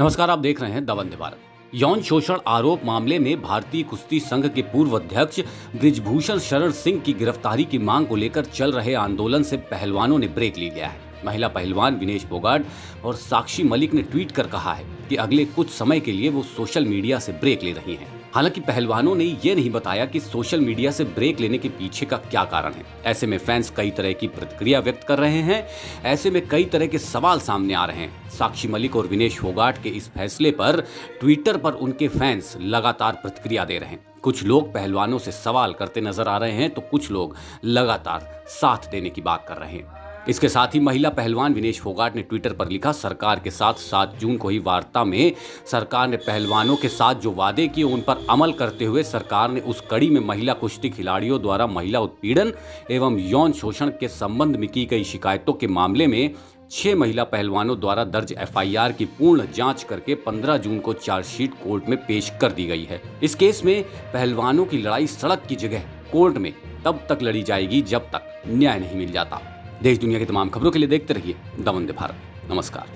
नमस्कार, आप देख रहे हैं दबंध भारत। यौन शोषण आरोप मामले में भारतीय कुश्ती संघ के पूर्व अध्यक्ष ब्रिजभूषण शरण सिंह की गिरफ्तारी की मांग को लेकर चल रहे आंदोलन से पहलवानों ने ब्रेक ले लिया है। महिला पहलवान विनेश फोगाट और साक्षी मलिक ने ट्वीट कर कहा है कि अगले कुछ समय के लिए वो सोशल मीडिया से ब्रेक ले रही हैं। हालाँकि पहलवानों ने ये नहीं बताया कि सोशल मीडिया से ब्रेक लेने के पीछे का क्या कारण है। ऐसे में फैंस कई तरह की प्रतिक्रिया व्यक्त कर रहे हैं, ऐसे में कई तरह के सवाल सामने आ रहे हैं। साक्षी मलिक और विनेश फोगाट के इस फैसले पर ट्विटर पर उनके फैंस लगातार प्रतिक्रिया दे रहे हैं। कुछ लोग पहलवानों से सवाल करते नज़र आ रहे हैं तो कुछ लोग लगातार साथ देने की बात कर रहे हैं। इसके साथ ही महिला पहलवान विनेश फोगाट ने ट्विटर पर लिखा, सरकार के साथ सात जून को ही वार्ता में सरकार ने पहलवानों के साथ जो वादे किए उन पर अमल करते हुए सरकार ने उस कड़ी में महिला कुश्ती खिलाड़ियों द्वारा महिला उत्पीड़न एवं यौन शोषण के संबंध में की गई शिकायतों के मामले में छह महिला पहलवानों द्वारा दर्ज एफआईआर की पूर्ण जाँच करके 15 जून को चार्जशीट कोर्ट में पेश कर दी गई है। इस केस में पहलवानों की लड़ाई सड़क की जगह, कोर्ट में तब तक लड़ी जाएगी जब तक न्याय नहीं मिल जाता। देश दुनिया की तमाम खबरों के लिए देखते रहिए दमन दे भारत। नमस्कार।